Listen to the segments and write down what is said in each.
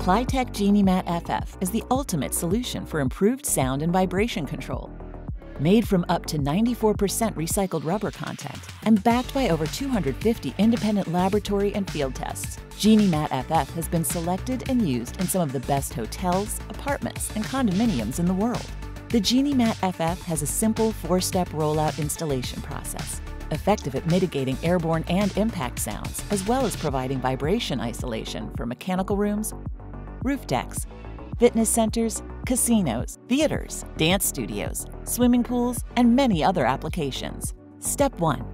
Pliteq Genie Mat FF is the ultimate solution for improved sound and vibration control. Made from up to 94% recycled rubber content and backed by over 250 independent laboratory and field tests, Genie Mat FF has been selected and used in some of the best hotels, apartments, and condominiums in the world. The Genie Mat FF has a simple four step rollout installation process, effective at mitigating airborne and impact sounds, as well as providing vibration isolation for mechanical rooms, roof decks, fitness centers, casinos, theaters, dance studios, swimming pools, and many other applications. Step 1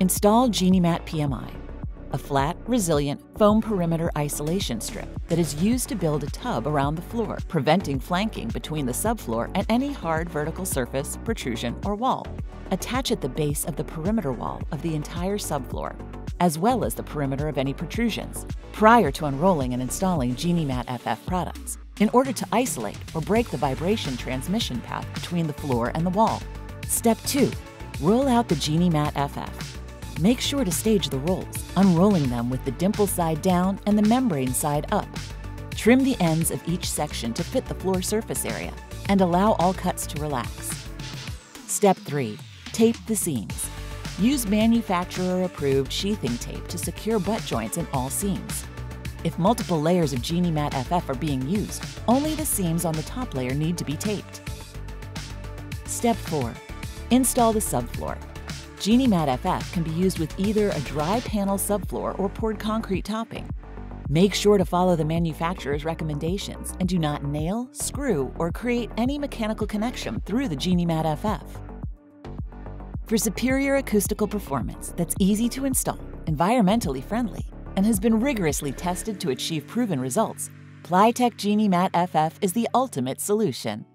Install GenieMat PMI, a flat, resilient foam perimeter isolation strip that is used to build a tub around the floor, preventing flanking between the subfloor and any hard vertical surface, protrusion, or wall. Attach at the base of the perimeter wall of the entire subfloor, as well as the perimeter of any protrusions, prior to unrolling and installing GenieMat FF products in order to isolate or break the vibration transmission path between the floor and the wall. Step 2. Roll out the GenieMat FF. Make sure to stage the rolls, unrolling them with the dimple side down and the membrane side up. Trim the ends of each section to fit the floor surface area and allow all cuts to relax. Step 3. Tape the seams. Use manufacturer-approved sheathing tape to secure butt joints in all seams. If multiple layers of Genie Mat FF are being used, only the seams on the top layer need to be taped. Step 4. Install the subfloor. Genie Mat FF can be used with either a dry panel subfloor or poured concrete topping. Make sure to follow the manufacturer's recommendations and do not nail, screw, or create any mechanical connection through the Genie Mat FF. For superior acoustical performance that's easy to install, environmentally friendly, and has been rigorously tested to achieve proven results, Pliteq Genie Mat FF is the ultimate solution.